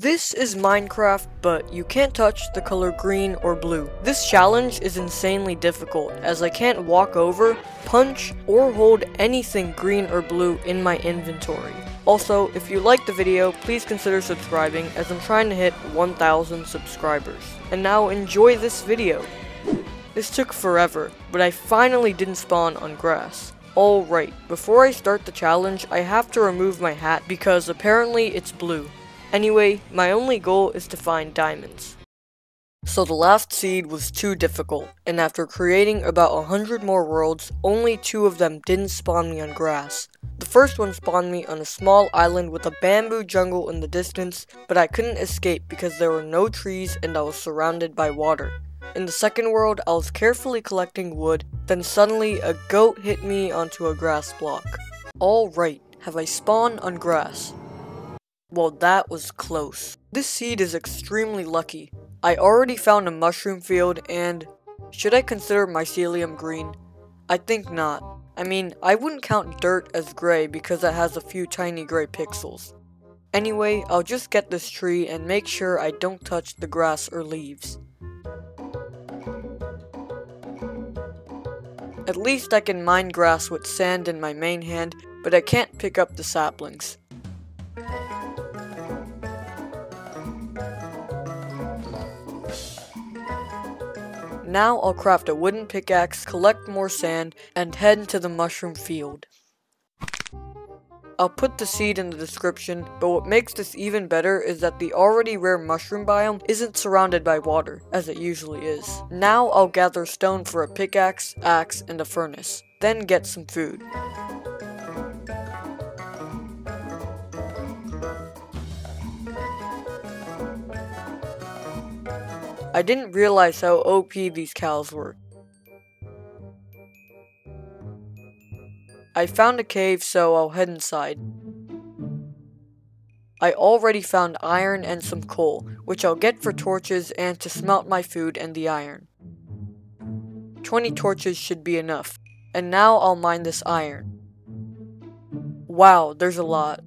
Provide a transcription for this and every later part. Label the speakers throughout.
Speaker 1: This is Minecraft, but you can't touch the color green or blue. This challenge is insanely difficult, as I can't walk over, punch, or hold anything green or blue in my inventory. Also, if you liked the video, please consider subscribing, as I'm trying to hit 1,000 subscribers. And now enjoy this video. This took forever, but I finally didn't spawn on grass. Alright, before I start the challenge, I have to remove my hat because apparently it's blue. Anyway, my only goal is to find diamonds. So the last seed was too difficult, and after creating about a hundred more worlds, only two of them didn't spawn me on grass. The first one spawned me on a small island with a bamboo jungle in the distance, but I couldn't escape because there were no trees and I was surrounded by water. In the second world, I was carefully collecting wood, then suddenly a goat hit me onto a grass block. Alright, have I spawned on grass? Well, that was close. This seed is extremely lucky. I already found a mushroom field and... Should I consider mycelium green? I think not. I mean, I wouldn't count dirt as gray because it has a few tiny gray pixels. Anyway, I'll just get this tree and make sure I don't touch the grass or leaves. At least I can mine grass with sand in my main hand, but I can't pick up the saplings. Now I'll craft a wooden pickaxe, collect more sand, and head to the mushroom field. I'll put the seed in the description, but what makes this even better is that the already rare mushroom biome isn't surrounded by water, as it usually is. Now I'll gather stone for a pickaxe, axe, and a furnace, then get some food. I didn't realize how OP these cows were. I found a cave, so I'll head inside. I already found iron and some coal, which I'll get for torches and to smelt my food and the iron. 20 torches should be enough, and now I'll mine this iron. Wow, there's a lot.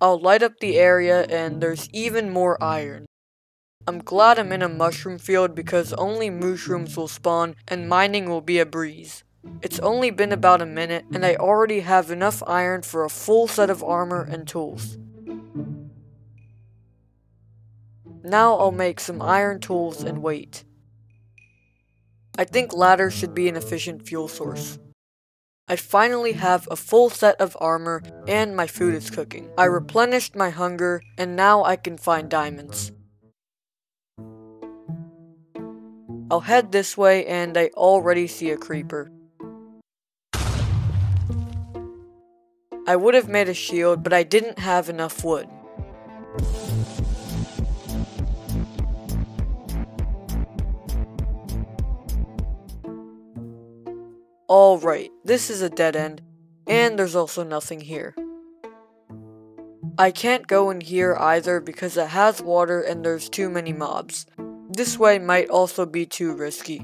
Speaker 1: I'll light up the area and there's even more iron. I'm glad I'm in a mushroom field because only mushrooms will spawn and mining will be a breeze. It's only been about a minute and I already have enough iron for a full set of armor and tools. Now I'll make some iron tools and wait. I think ladders should be an efficient fuel source. I finally have a full set of armor and my food is cooking. I replenished my hunger and now I can find diamonds. I'll head this way and I already see a creeper. I would have made a shield, but I didn't have enough wood. Alright, this is a dead end, and there's also nothing here. I can't go in here either because it has water and there's too many mobs. This way might also be too risky.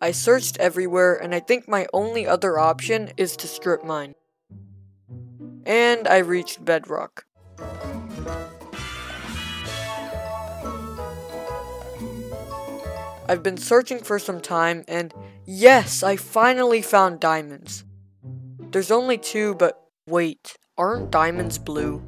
Speaker 1: I searched everywhere and I think my only other option is to strip mine. And I reached bedrock. I've been searching for some time and yes, I finally found diamonds. There's only two, but wait, aren't diamonds blue?